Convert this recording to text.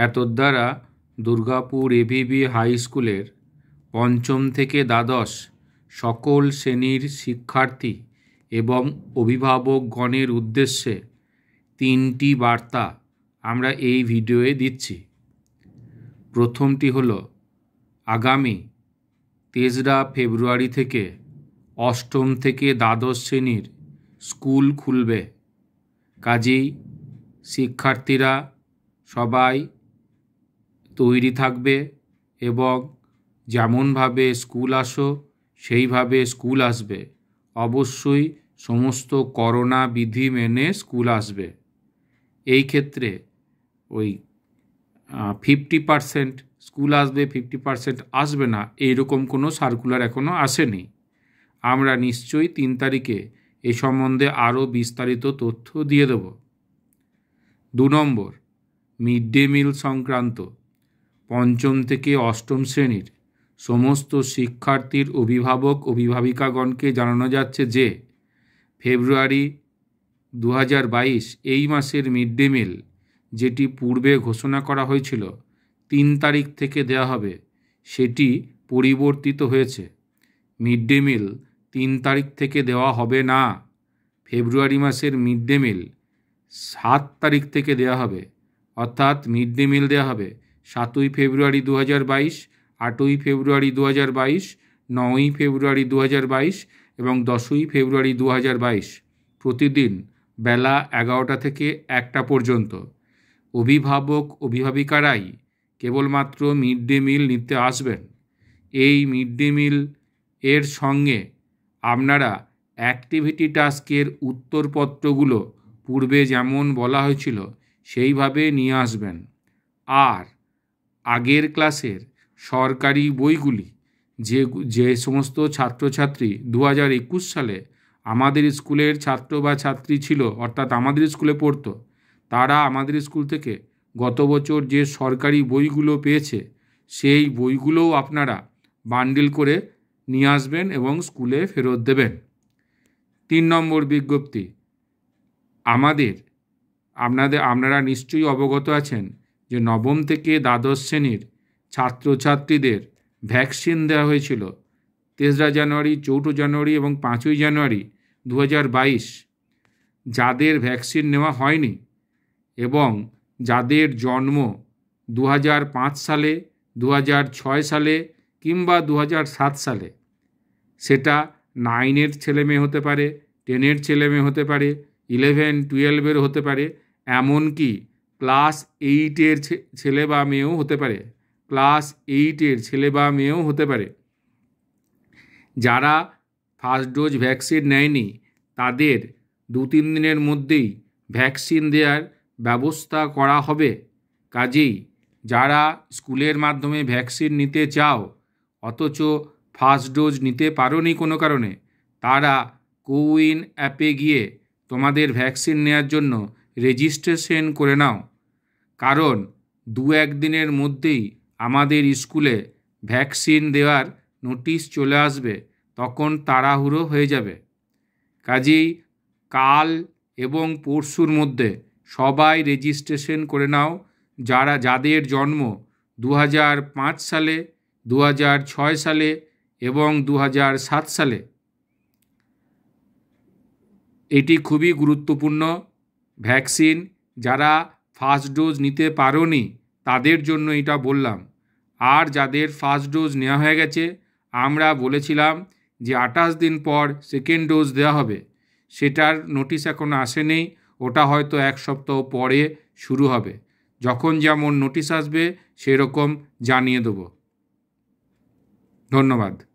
এতদ্বারা দুর্গাপুর এভিবি হাই স্কুলের পঞ্চম থেকে দ্বাদশ সকল শ্রেণির শিক্ষার্থী এবং অভিভাবকগণের উদ্দেশ্যে তিনটি বার্তা আমরা এই ভিডিওয়ে দিচ্ছি। প্রথমটি হলো, আগামী তেসরা ফেব্রুয়ারি থেকে অষ্টম থেকে দ্বাদশ শ্রেণির স্কুল খুলবে। কাজেই শিক্ষার্থীরা সবাই তৈরি থাকবে এবং যেমনভাবে স্কুল আসো, সেইভাবে স্কুল আসবে। অবশ্যই সমস্ত করোনা বিধি মেনে স্কুল আসবে। এই ক্ষেত্রে ওই ফিফটি পারসেন্ট স্কুল আসবে ফিফটি পারসেন্ট আসবে না, এইরকম কোনো সার্কুলার এখনও আসেনি। আমরা নিশ্চয়ই তিন তারিখে এ সম্বন্ধে আরও বিস্তারিত তথ্য দিয়ে দেব। দু নম্বর মিড ডে মিল সংক্রান্ত। পঞ্চম থেকে অষ্টম শ্রেণির সমস্ত শিক্ষার্থীর অভিভাবক অভিভাবিকাগণকে জানানো যাচ্ছে যে, ফেব্রুয়ারি দু হাজার বাইশ এই মাসের মিড ডে মিল, যেটি পূর্বে ঘোষণা করা হয়েছিল, তিন তারিখ থেকে দেওয়া হবে, সেটি পরিবর্তিত হয়েছে। মিড ডে মিল তিন তারিখ থেকে দেওয়া হবে না। ফেব্রুয়ারি মাসের মিড ডে মিল সাত তারিখ থেকে দেওয়া হবে, অর্থাৎ মিড ডে মিল দেওয়া হবে। সাতই ফেব্রুয়ারি দু হাজার বাইশ, আটই ফেব্রুয়ারি দু হাজার বাইশ, নয়ই ফেব্রুয়ারি দু হাজার বাইশ এবং দশই ফেব্রুয়ারি দু হাজার বাইশ। প্রতিদিন বেলা এগারোটা থেকে একটা পর্যন্ত। অভিভাবক, অভিভাবিকারাই কেবলমাত্র মিড ডে মিল নিতে আসবেন। এই মিড ডে মিল এর সঙ্গে আপনারা অ্যাক্টিভিটি টাস্কের উত্তরপত্রগুলো পূর্বে যেমন বলা হয়েছিল, সেইভাবে নিয়ে আসবেন। আর আগের ক্লাসের সরকারি বইগুলি, যে যে সমস্ত ছাত্রছাত্রী দু হাজার একুশ সালে আমাদের স্কুলের ছাত্র বা ছাত্রী ছিল, অর্থাৎ আমাদের স্কুলে পড়তো, তারা আমাদের স্কুল থেকে গত বছর যে সরকারি বইগুলো পেয়েছে, সেই বইগুলোও আপনারা বান্ডিল করে নিয়ে আসবেন এবং স্কুলে ফেরত দেবেন। তিন নম্বর বিজ্ঞপ্তি, আমাদের, আপনাদের, আপনারা নিশ্চয়ই অবগত আছেন যে নবম থেকে দ্বাদশ শ্রেণির ছাত্রছাত্রীদের ভ্যাকসিন দেওয়া হয়েছিল, তেসরা জানুয়ারি, চৌঠো জানুয়ারি এবং পাঁচই জানুয়ারি দু হাজার বাইশ, যাদের ভ্যাকসিন নেওয়া হয়নি এবং যাদের জন্ম দু হাজার পাঁচ সালে দু হাজার ছয় সালে কিংবা দু হাজার সাত সালে। সেটা নাইনের ছেলে মেয়ে হতে পারে, টেনের ছেলে মেয়ে হতে পারে, ইলেভেন, টুয়েলভের হতে পারে, এমনকি ক্লাস এইটের ছেলে বা মেয়েও হতে পারে। ক্লাস এইটের ছেলে বা মেয়েও হতে পারে। যারা ফার্স্ট ডোজ ভ্যাকসিন নেয়নি, তাদের দু তিন দিনের মধ্যেই ভ্যাকসিন দেওয়ার ব্যবস্থা করা হবে। কাজেই যারা স্কুলের মাধ্যমে ভ্যাকসিন নিতে চাও, অথচ ফার্স্ট ডোজ নিতে পারোনি কোনো কারণে, তারা কোউইন অ্যাপে গিয়ে তোমাদের ভ্যাকসিন নেওয়ার জন্য রেজিস্ট্রেশন করে নাও। কারণ দু একদিনের মধ্যেই আমাদের স্কুলে ভ্যাকসিন দেওয়ার নোটিশ চলে আসবে, তখন তাড়াহুড়ো হয়ে যাবে। কাজেই কাল এবং পরশুর মধ্যে সবাই রেজিস্ট্রেশন করে নাও, যারা, যাদের জন্ম দু হাজার পাঁচ সালে দু হাজার ছয় সালে এবং দু হাজার সাত সালে। এটি খুবই গুরুত্বপূর্ণ। ভ্যাকসিন যারা ফার্স্ট ডোজ নিতে পারোনি, তাদের জন্য এটা বললাম। আর যাদের ফার্স্ট ডোজ নেওয়া হয়ে গেছে, আমরা বলেছিলাম যে আঠাশ দিন পর সেকেন্ড ডোজ দেওয়া হবে। সেটার নোটিশ এখনও আসেনি, ওটা হয়তো এক সপ্তাহ পরে শুরু হবে। যখন যেমন নোটিশ আসবে, সেরকম জানিয়ে দেবো। ধন্যবাদ।